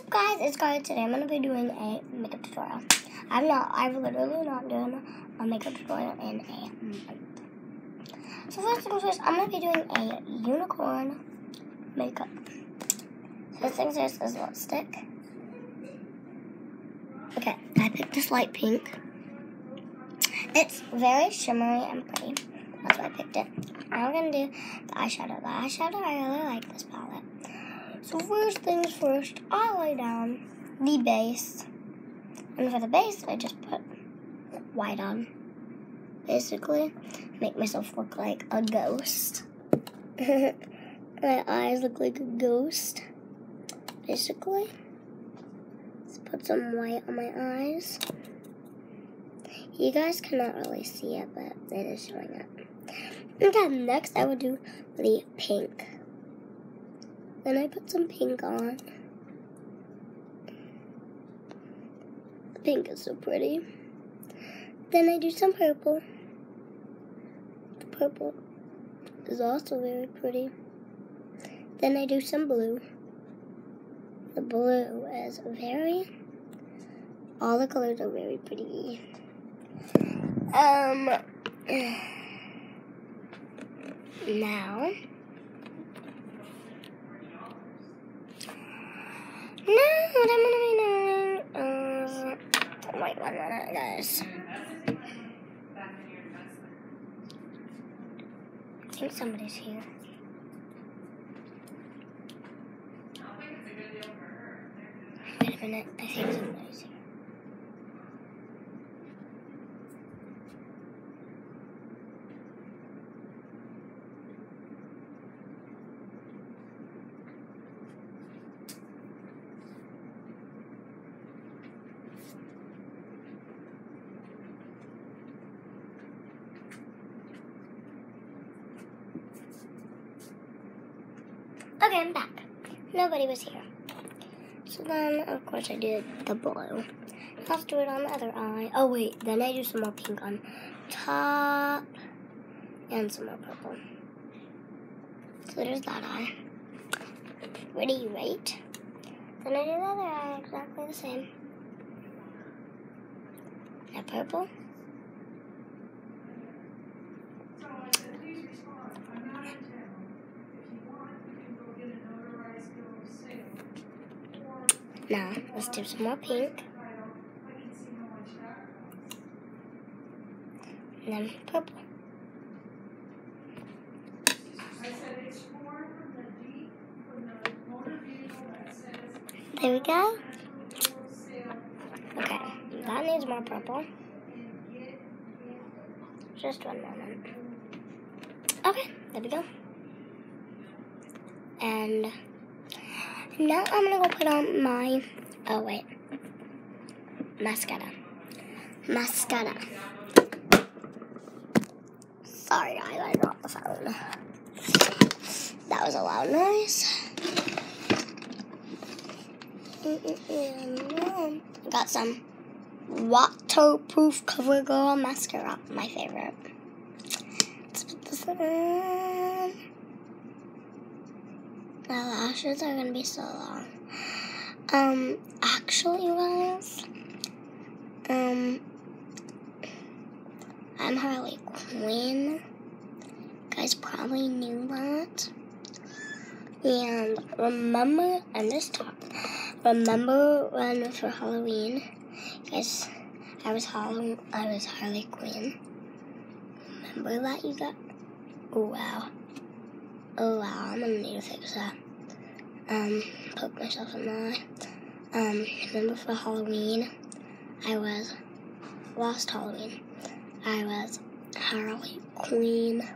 Up guys, it's Scarlett. Today I'm going to be doing a makeup tutorial. I'm not, I've literally not done a makeup tutorial in a month. So first things first, I'm going to be doing a unicorn makeup. First things first is lipstick. Okay, I picked this light pink. It's very shimmery and pretty. That's why I picked it. I'm going to do the eyeshadow. The eyeshadow, I really like this palette. So first things first, I lay down the base. And for the base, I just put white on. Basically, make myself look like a ghost. my eyes look like a ghost. Basically. Let's put some white on my eyes. You guys cannot really see it, but it is showing up. Okay, next I will do the pink. Then I put some pink on. Pink is so pretty. Then I do some purple. The purple is also very pretty. Then I do some blue. The blue is very, all the colors are very pretty. Um, now, what I'm gonna be doing is wait one minute, guys. I think somebody's here. Wait a minute, I think somebody's here. Okay, I'm back. Nobody was here. So then, of course, I did the blue. Let's do it on the other eye. Oh, wait. Then I do some more pink on top. And some more purple. So there's that eye. Pretty, right? Then I do the other eye exactly the same. Now purple. Now, let's do some more pink. And then purple. There we go. Okay, that needs more purple. Just one moment. Okay, there we go. And now I'm gonna go put on my, oh wait, mascara. Mascara. Sorry I dropped the phone. That was a loud noise. Got some waterproof CoverGirl mascara, my favorite. Let's put this on. My lashes are gonna be so long. Um, actually, guys, um, I'm Harley Quinn. You guys probably knew that. And remember, and this top, remember when for Halloween, guys, I was Halloween, I was Harley Quinn. Remember that you got? Oh wow. Oh wow, I'm gonna need to fix that. Um, poke myself in the eye. Um, remember for Halloween, I was, last Halloween, I was Harley Quinn.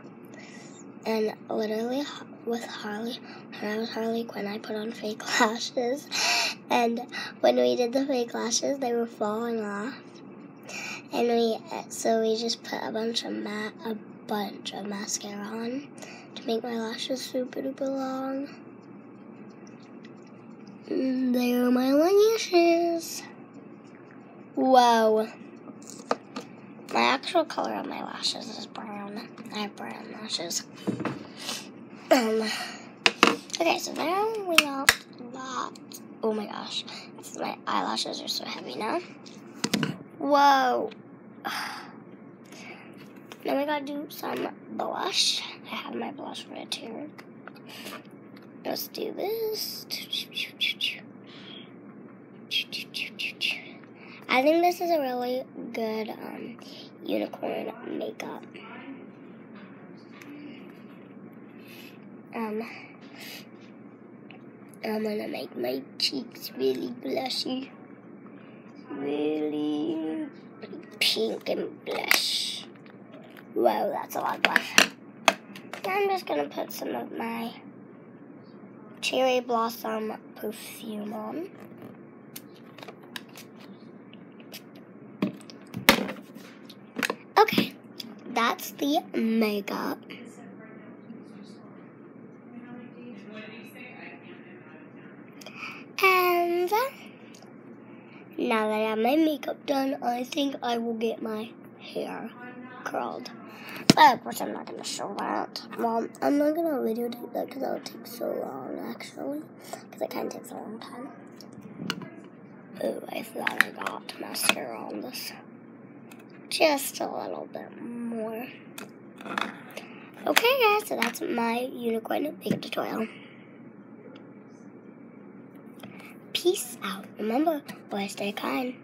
And literally with Harley, when I was Harley Quinn, I put on fake lashes. And when we did the fake lashes, they were falling off. And we, so we just put a bunch of ma- a bunch of mascara on to make my lashes super duper long. And there are my lashes. Whoa. My actual color of my lashes is brown. I have brown lashes. Um, okay, so now we got that Oh my gosh. My eyelashes are so heavy now. Whoa. Now we gotta do some blush. I have my blush right here. Let's do this. I think this is a really good um, unicorn makeup. Um, I'm gonna make my cheeks really blushy. Really pink and blush. Wow, that's a lot of blush. I'm just gonna put some of my cherry blossom perfume on. Okay, that's the makeup. And now that I have my makeup done, I think I will get my hair curled. But of course, I'm not to show that. Well, I'm not to videotape that because that would take so long, actually. Because it kind of takes a long time. Oh, I thought I got mascara on this. Just a little bit more. Okay, guys, so that's my unicorn makeup tutorial. Peace out. Remember, boys stay kind.